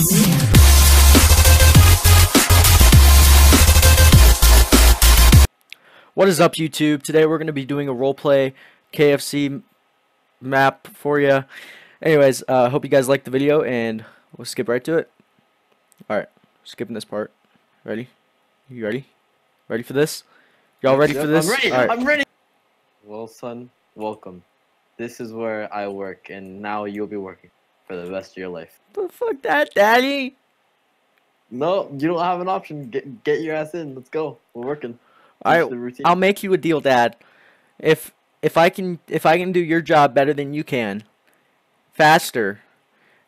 What is up, YouTube? Today we're going to be doing a roleplay KFC map for you. Anyways, uh, hope you guys liked the video, and we'll skip right to it. Alright, skipping this part. Ready? You ready? Ready for this? Y'all ready for this? I'm ready. Alright. I'm ready. Well, son, welcome. This is where I work, and now you'll be working for the rest of your life. But fuck that, daddy? No, you don't have an option. Get get your ass in. Let's go. We're working. Alright, the. I'll make you a deal, Dad. If if I can if I can do your job better than you can, faster,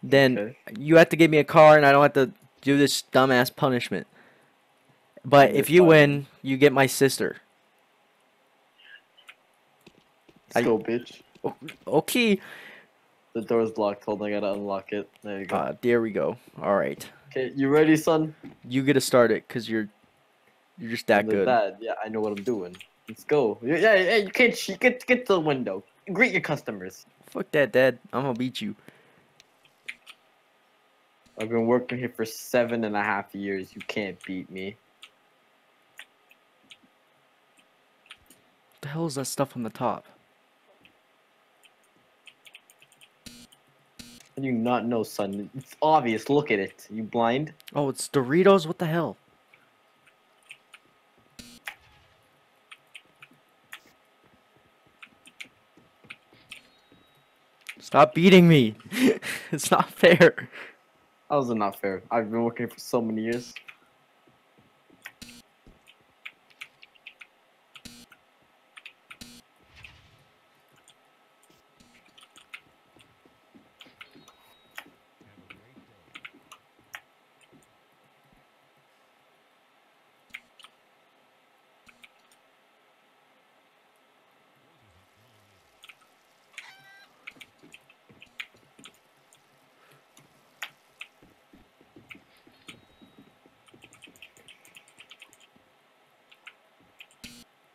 then Okay. you have to give me a car and I don't have to do this dumbass punishment. But You're if you fine. win, you get my sister. Let's I- go, bitch. Okay. The door's locked. Hold on, I gotta unlock it. There you go. Uh, there we go. All right. okay, you ready, son? You get to start it because you're you're just that good. Dad. Yeah, I know what I'm doing. Let's go. Yeah, yeah, you can't. sh- Get get to the window. Greet your customers. Fuck that, Dad. I'm gonna beat you. I've been working here for seven and a half years. You can't beat me. What the hell is that stuff on the top? How do you not know, son? It's obvious. Look at it. You blind? Oh, it's Doritos. What the hell? Stop beating me. it's not fair. That was not fair? I've been working for so many years.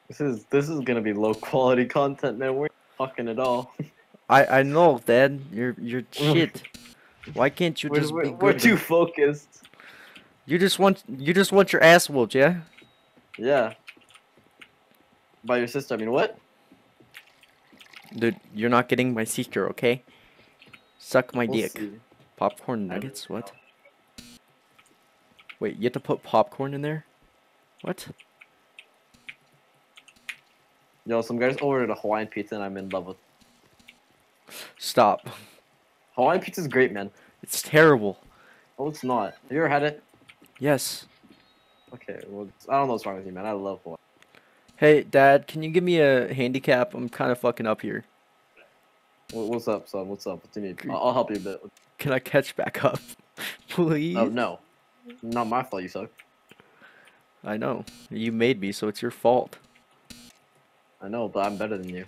This is this is gonna be low quality content, man. We're fucking it all. I I know, Dad. You're you're shit. Why can't you We're, just we're, be we're too focused. You just want you just want your ass whooped, yeah? Yeah. By your sister, I mean what? Dude, you're not getting my secret, okay? Suck my We'll dick. see. Popcorn nuggets? What? Wait, you have to put popcorn in there? What? Yo, some guys ordered a Hawaiian pizza and I'm in love with. Stop. Hawaiian pizza's great, man. It's terrible. Oh, it's not. Have you ever had it? Yes. Okay, well, I don't know what's wrong with you, man. I love Hawaii. Hey, Dad, can you give me a handicap? I'm kind of fucking up here. What's up, son? What's up? What do you need? I'll, I'll help you a bit. Can I catch back up? Please? Oh no, not my fault. You suck. I know. You made me, so it's your fault. I know, but I'm better than you.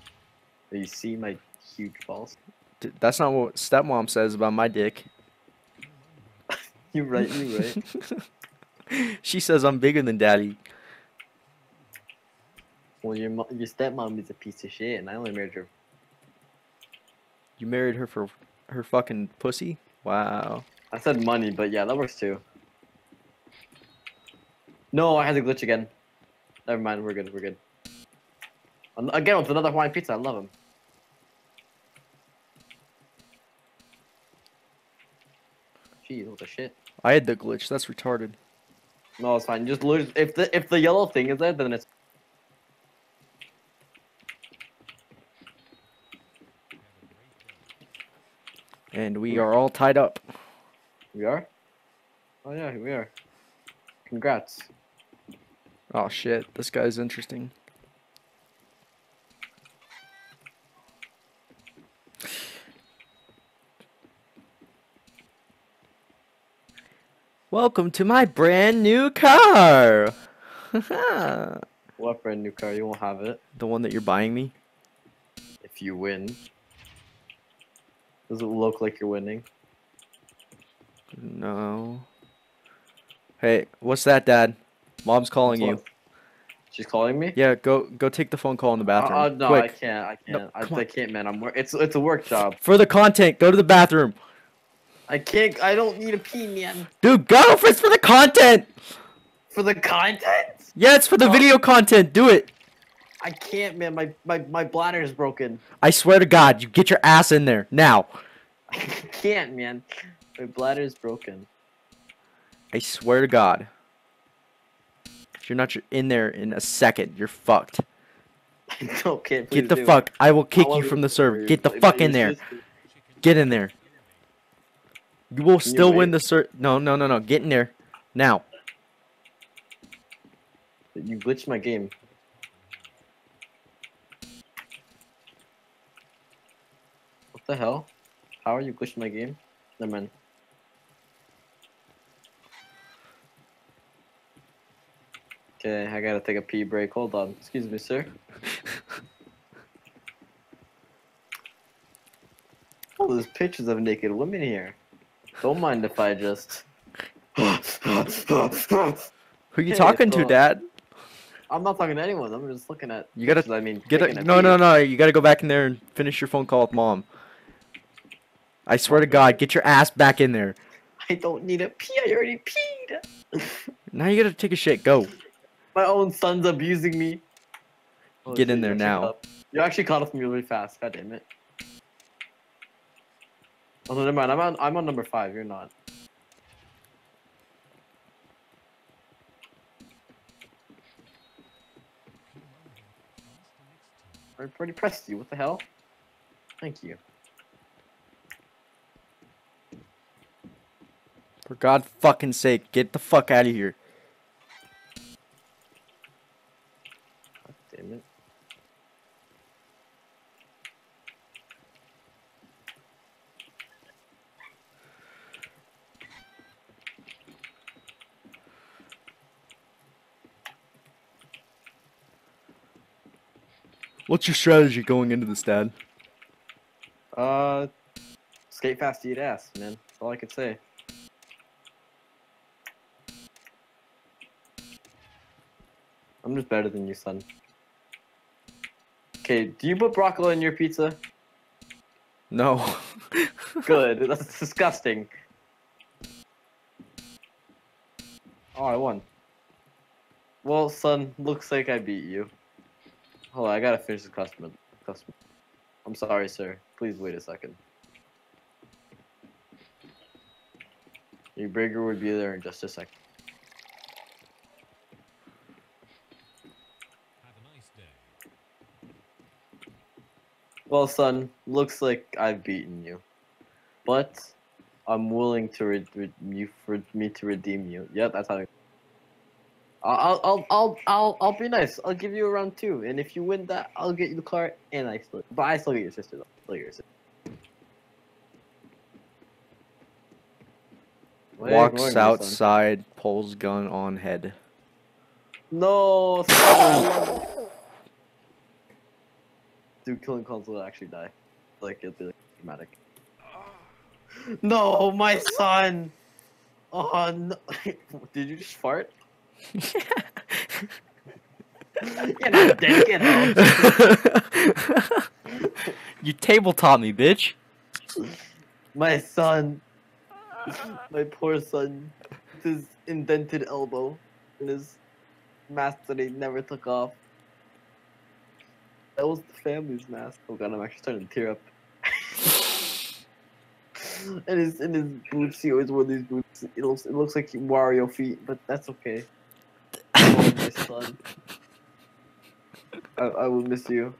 You see my huge balls? D- That's not what stepmom says about my dick. You right. You right. she says I'm bigger than daddy. well, your your stepmom is a piece of shit, and I only married her. You married her for her fucking pussy? Wow. I said money, but yeah, that works too. No, I had to glitch again. Never mind. We're good. We're good. Again with another Hawaiian pizza. I love him. Jeez, what the shit? I had the glitch. That's retarded. No, it's fine. Just lose. If the if the yellow thing is there, then it's. And we are all tied up. We are. Oh yeah, we are. Congrats. Oh shit, this guy's interesting. Welcome to my brand new car. What brand new car? You won't have it The one that you're buying me. if you win. Does it look like you're winning? No. Hey, what's that, Dad? Mom's calling you. What? She's calling me. Yeah, go go take the phone call in the Uh, bathroom. uh, no, I can't. I can't. I, I can't, man. I'm. It's it's a work job. For the content, go to the bathroom. I can't. I don't need a pee, man. Dude, go for it's for the content. For the content. Yeah, it's for the Oh. video content. Do it. I can't, man. My my my bladder is broken. I swear to God, you get your ass in there now. I can't, man. My bladder is broken. I swear to God. If you're not in there in a second, you're fucked. I don't can't. Get the do fuck. I will kick wanna you from the server. Get the fuck in there. Get in there. You will Can you still win the ser. No, no, no, no. Get in there now. You glitched my game. What the hell? How are you glitching my game? Never mind. Okay, I gotta take a pee break. Hold on. Excuse me, sir. Oh, there's pictures of naked women here. Don't mind if I just. Who are you Hey, talking to, Dad? I'm not talking to anyone. I'm just looking at. You gotta I mean, Get a, no, no, no. You gotta go back in there and finish your phone call with mom. I swear to God, get your ass back in there. I don't need a pee. I already peed. Now you gotta take a shit. Go. My own son's abusing me. Oh, Get in there now. You actually caught up to me really fast. God damn it. Oh, no, never mind. I'm on. I'm on number five. You're not. I already pressed you. What the hell? Thank you. For God fucking sake, get the fuck out of here. God damn it. What's your strategy going into this, Dad? Uh, skate fast, eat ass, man. That's all I could say. I'm just better than you, son. Okay, do you put broccoli in your pizza? No. Good. That's disgusting. Oh, I won. Well, son, looks like I beat you. Hold on, I gotta finish the customer. Customer. I'm sorry, sir. Please wait a second. Your burger would be there in just a second. Well, son, looks like I've beaten you, but I'm willing to re- re- you for me to redeem you. Yep, that's how. It- I'll, I'll, I'll, I'll, I'll be nice. I'll give you a round two, and if you win that, I'll get you the car, and I still, but I still get your sister though. Still get your sister. You Walks outside, pulls gun on head. No. Dude, killing calls will actually die. Like it'll be like dramatic. No, my son. Oh no! Did you just fart? You're not dead, get out. you tabletop me, bitch. My son. My poor son. His indented elbow and his mask that he never took off. That was the family's mask. Oh god, I'm actually starting to tear up. and his and his boots, he always wore these boots. It looks it looks like Wario feet, but that's okay. I, I will miss you.